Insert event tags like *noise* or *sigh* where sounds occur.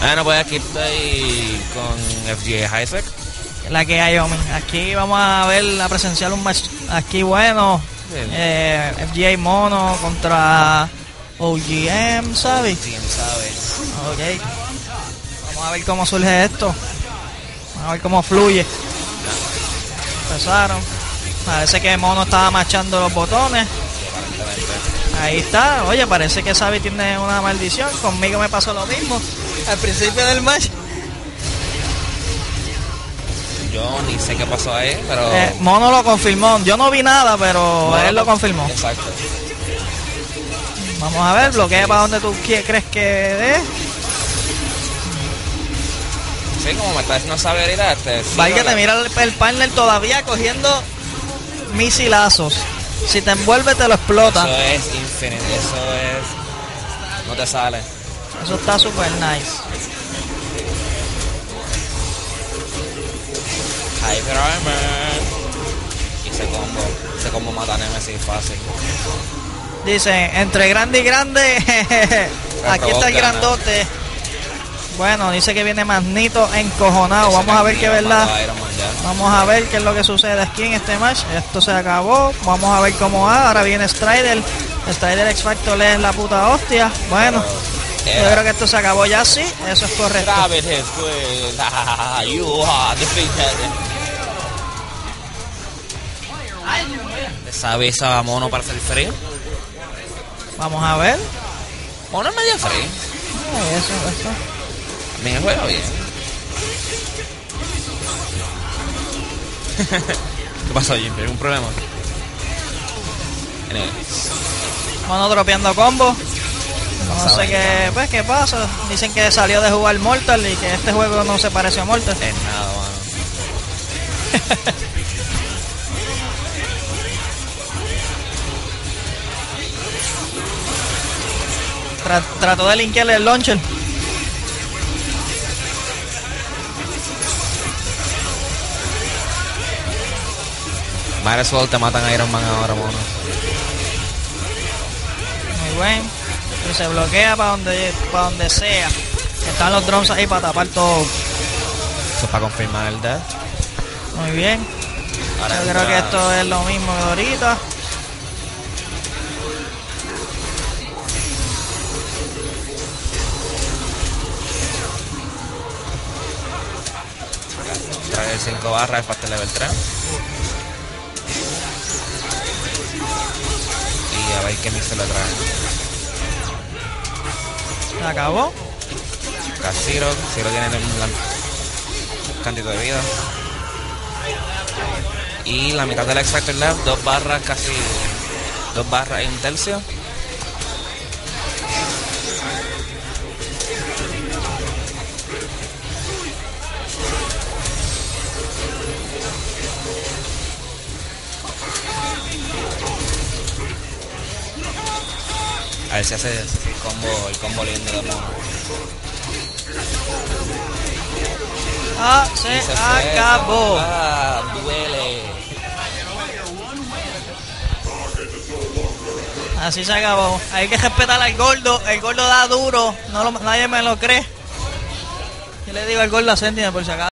Bueno, pues aquí estoy con FGA Isaac. La que hay, homie. Aquí vamos a ver, a presenciar un match aquí bueno. Eh, FGA Mono contra OGM, ¿sabes? ¿Quién sabe? Ok. Vamos a ver cómo surge esto. Vamos a ver cómo fluye. Empezaron. Parece que Mono estaba machando los botones. Ahí está. Oye, parece que Sabi tiene una maldición. Conmigo me pasó lo mismo. Al principio del match. Yo ni sé qué pasó ahí, pero. Eh, Mono lo confirmó. Yo no vi nada, pero él lo confirmó. Exacto. Vamos a ver, bloquea para donde tú crees que dé. Sí, como me está diciendo sabe ahorita, este. sí, Vaya que no, te mira el, el partner todavía cogiendo misilazos. Si te envuelve, te lo explota. Eso es infinito, eso es. No te sale. Eso está super nice. Hyper Armor. Y ese combo. Ese combo mata a Nemesis fácil. Dice, entre grande y grande, *laughs* aquí está el grandote. Bueno, dice que viene Magnito encojonado. Vamos a ver qué verdad. Vamos a ver qué es lo que sucede aquí en este match. Esto se acabó. Vamos a ver cómo va. Ahora viene Strider. Strider X Factor es la puta hostia. Bueno, yo creo que esto se acabó ya sí. Eso es correcto. *laughs* ¿Sabe esa mono para hacer frío? Vamos a ver. Mono es medio frío. Eso, eso. El juego bien. *laughs* ¿Qué pasó, Jim? ¿Hay un problema? Mono dropeando combo. No Pasa sé qué, pues, qué pasa. Dicen que salió de jugar Mortal y que este juego no se parece a Mortal. es nada, mano. *laughs* Tra- trató de linkearle el launcher. Might as well te matan a Iron Man ahora, mono. Muy buen. Y se bloquea para donde, para donde sea. Están los drones ahí para tapar todo. Eso es para confirmar el death. Muy bien. Ahora Yo creo que esto es lo mismo de ahorita. Trae 5 barras para este level 3. Y a ver qué mix se le trae. Se acabó. Zero. Zero tiene un cantito de vida. Y la mitad del X Factor Left, dos barras casi. Dos barras y un tercio. A ver si hace el combo, el combo lindo de mono. Ah, se, se fue. acabó. Ah, duele. Así se acabó. Hay que respetar al gordo. El gordo da duro. No lo- nadie me lo cree. Yo le digo al gordo a Sentinel por si acaso.